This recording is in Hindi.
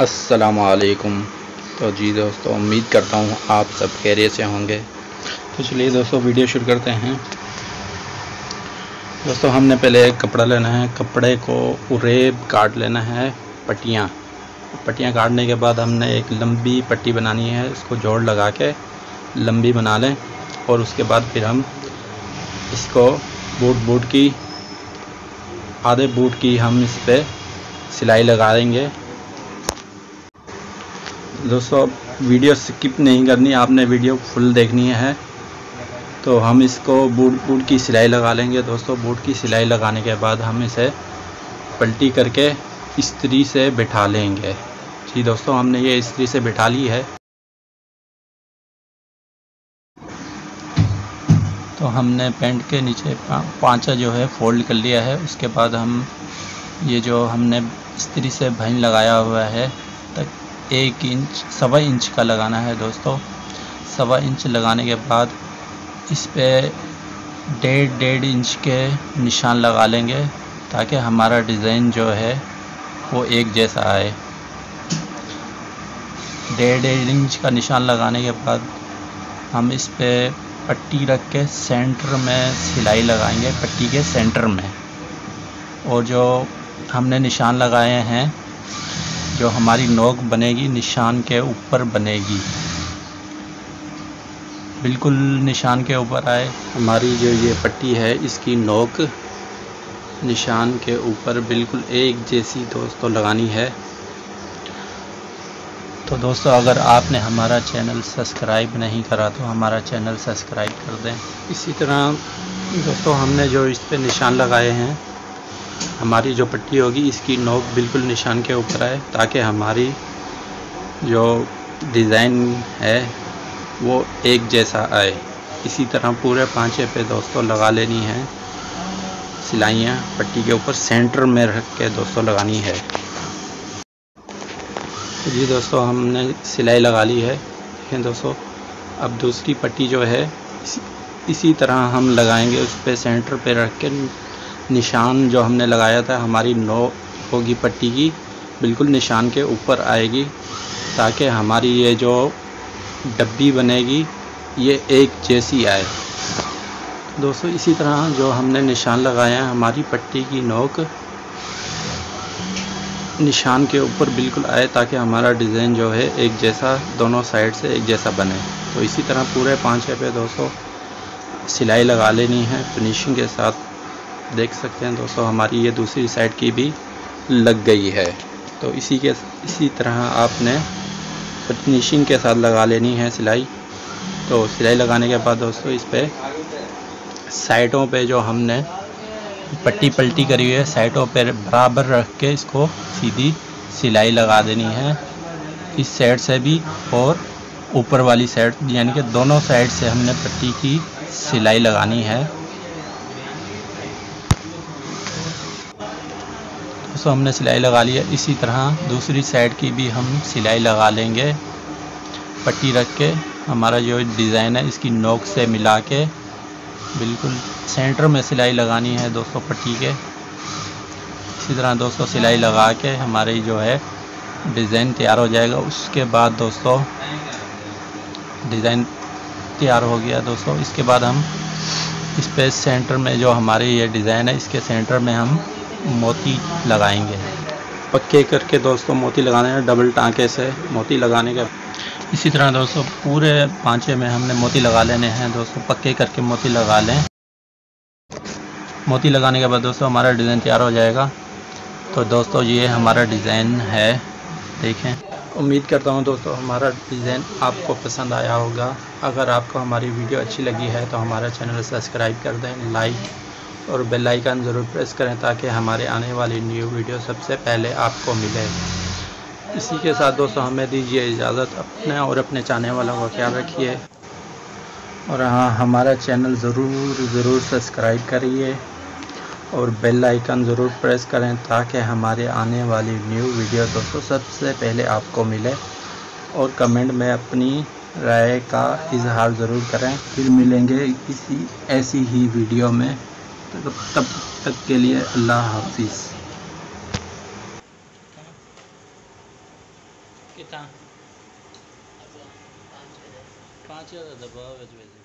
असलकुम तो जी दोस्तों, उम्मीद करता हूँ आप सब खैरियत से होंगे। तो चलिए दोस्तों, वीडियो शुरू करते हैं। दोस्तों, हमने पहले कपड़ा लेना है। कपड़े को उरेब काट लेना है, पट्टियाँ। पट्टियाँ काटने के बाद हमने एक लंबी पट्टी बनानी है। इसको जोड़ लगा के लंबी बना लें और उसके बाद फिर हम इसको बूट बूट की, आधे बूट की हम इस पर सिलाई लगा देंगे। दोस्तों वीडियो स्किप नहीं करनी, आपने वीडियो फुल देखनी है। तो हम इसको बूट बूट की सिलाई लगा लेंगे। दोस्तों, बूट की सिलाई लगाने के बाद हम इसे पलटी करके इस्त्री से बिठा लेंगे। जी दोस्तों, हमने ये इस्त्री से बिठा ली है। तो हमने पेंट के नीचे पांचा जो है, फोल्ड कर लिया है। उसके बाद हम, ये जो हमने इस्त्री से भैन लगाया हुआ है, तक एक इंच, सवा इंच का लगाना है दोस्तों। सवा इंच लगाने के बाद इस पर डेढ़ डेढ़ इंच के निशान लगा लेंगे ताकि हमारा डिज़ाइन जो है वो एक जैसा आए। डेढ़ डेढ़ इंच का निशान लगाने के बाद हम इस पर पट्टी रख के सेंटर में सिलाई लगाएँगे, पट्टी के सेंटर में। और जो हमने निशान लगाए हैं जो हमारी नोक बनेगी, निशान के ऊपर बनेगी। बिल्कुल निशान के ऊपर आए। हमारी जो ये पट्टी है, इसकी नोक निशान के ऊपर बिल्कुल एक जैसी दोस्तों लगानी है। तो दोस्तों, अगर आपने हमारा चैनल सब्सक्राइब नहीं करा तो हमारा चैनल सब्सक्राइब कर दें। इसी तरह दोस्तों, हमने जो इस पर निशान लगाए हैं हमारी जो पट्टी होगी इसकी नोक बिल्कुल निशान के ऊपर आए ताकि हमारी जो डिज़ाइन है वो एक जैसा आए। इसी तरह पूरे पाँचे पे दोस्तों लगा लेनी है। सिलाइयाँ पट्टी के ऊपर सेंटर में रख के दोस्तों लगानी है। जी दोस्तों हमने सिलाई लगा ली है। देखें दोस्तों अब दूसरी पट्टी जो है इसी, इसी तरह हम लगाएँगे उस पर सेंटर पे रख के निशान जो हमने लगाया था, हमारी नो होगी पट्टी की, बिल्कुल निशान के ऊपर आएगी, ताकि हमारी ये जो डब्बी बनेगी, ये एक जैसी आए। दोस्तों, इसी तरह जो हमने निशान लगाया है हमारी पट्टी की नोक निशान के ऊपर बिल्कुल आए, ताकि हमारा डिज़ाइन जो है एक जैसा, दोनों साइड से एक जैसा बने। तो इसी तरह पूरे पाँच पे दोस्तों, सिलाई लगा लेनी है, फिनिशिंग के साथ देख सकते हैं दोस्तों, हमारी ये दूसरी साइड की भी लग गई है। तो इसी के, इसी तरह आपने फिनिशिंग के साथ लगा लेनी है सिलाई। तो सिलाई लगाने के बाद दोस्तों, इस पर साइडों पे जो हमने पट्टी पलटी करी हुई है, साइडों पर बराबर रख के इसको सीधी सिलाई लगा देनी है। इस साइड से भी और ऊपर वाली साइड यानी कि दोनों साइड से हमने पट्टी की सिलाई लगानी है। सो हमने सिलाई लगा लिया इसी तरह दूसरी साइड की भी हम सिलाई लगा लेंगे। पट्टी रख के हमारा जो डिज़ाइन है, इसकी नोक से मिला के बिल्कुल सेंटर में सिलाई लगानी है दोस्तों पट्टी के। इसी तरह दोस्तों सिलाई लगा के हमारी जो है डिज़ाइन तैयार हो जाएगा। उसके बाद दोस्तों डिज़ाइन तैयार हो गया दोस्तों। इसके बाद हम इस पे सेंटर में जो हमारी ये डिज़ाइन है, इसके सेंटर में हम मोती लगाएँगे। पक्के करके दोस्तों मोती लगाने हैं डबल टाँके से मोती लगाने के। इसी तरह दोस्तों पूरे पाँचे में हमने मोती लगा लेने हैं दोस्तों, पक्के करके मोती लगा लें। मोती लगाने के बाद दोस्तों हमारा डिज़ाइन तैयार हो जाएगा। तो दोस्तों ये हमारा डिज़ाइन है, देखें। उम्मीद करता हूँ दोस्तों हमारा डिज़ाइन आपको पसंद आया होगा। अगर आपको हमारी वीडियो अच्छी लगी है तो हमारा चैनल सब्सक्राइब कर दें, लाइक और बेल आइकन ज़रूर प्रेस करें ताकि हमारे आने वाली न्यू वीडियो सबसे पहले आपको मिले। इसी के साथ दोस्तों, हमें दीजिए इजाज़त अपने और अपने चाहने वालों का ख्याल रखिए। और हाँ हमारा चैनल ज़रूर ज़रूर सब्सक्राइब करिए और बेल आइकन ज़रूर प्रेस करें ताकि हमारे आने वाली न्यू वीडियो दोस्तों सबसे पहले आपको मिले। और कमेंट में अपनी राय का इजहार ज़रूर करें। फिर मिलेंगे किसी ऐसी ही वीडियो में। तब तब तक के लिए अल्लाह हाफिज़। पाँच हज़ार दबा भेज भेज